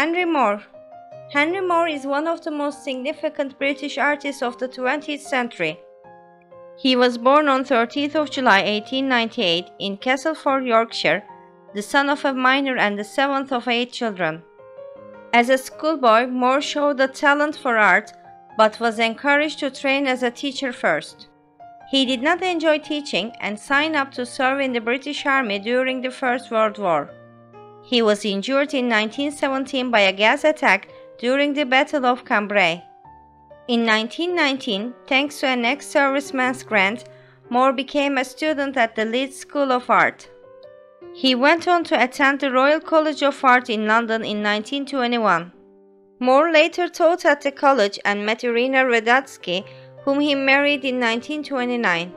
Moore Henry Moore is one of the most significant British artists of the 20th century. He was born on 30th of July 1898 in Castleford, Yorkshire, the son of a miner and the seventh of eight children. As a schoolboy, Moore showed a talent for art but was encouraged to train as a teacher first. He did not enjoy teaching and signed up to serve in the British Army during the First World War. He was injured in 1917 by a gas attack during the Battle of Cambrai. In 1919, thanks to an ex-serviceman's grant, Moore became a student at the Leeds School of Art. He went on to attend the Royal College of Art in London in 1921. Moore later taught at the college and met Irina Radetsky, whom he married in 1929.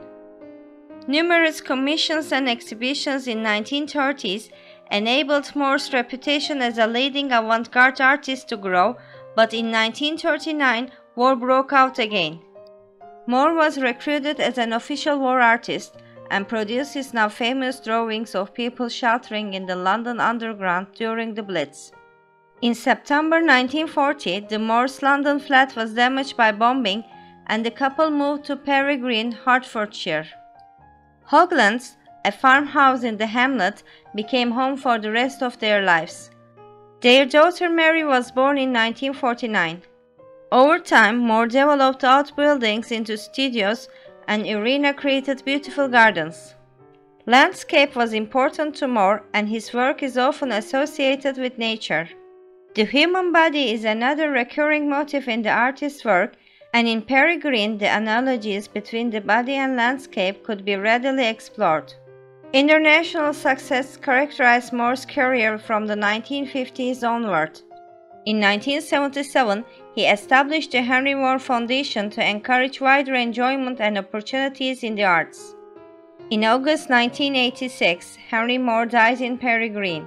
Numerous commissions and exhibitions in 1930s enabled Moore's reputation as a leading avant-garde artist to grow, but in 1939 war broke out again. Moore was recruited as an official war artist and produced his now famous drawings of people sheltering in the London Underground during the Blitz. In September 1940, the Moore's London flat was damaged by bombing and the couple moved to Perry Green, Hertfordshire. Hoglands, a farmhouse in the hamlet, became home for the rest of their lives. Their daughter Mary was born in 1949. Over time, Moore developed outbuildings into studios and Irina created beautiful gardens. Landscape was important to Moore and his work is often associated with nature. The human body is another recurring motif in the artist's work and in Perry Green the analogies between the body and landscape could be readily explored. International success characterized Moore's career from the 1950s onward. In 1977, he established the Henry Moore Foundation to encourage wider enjoyment and opportunities in the arts. In August 1986, Henry Moore died in Perry Green.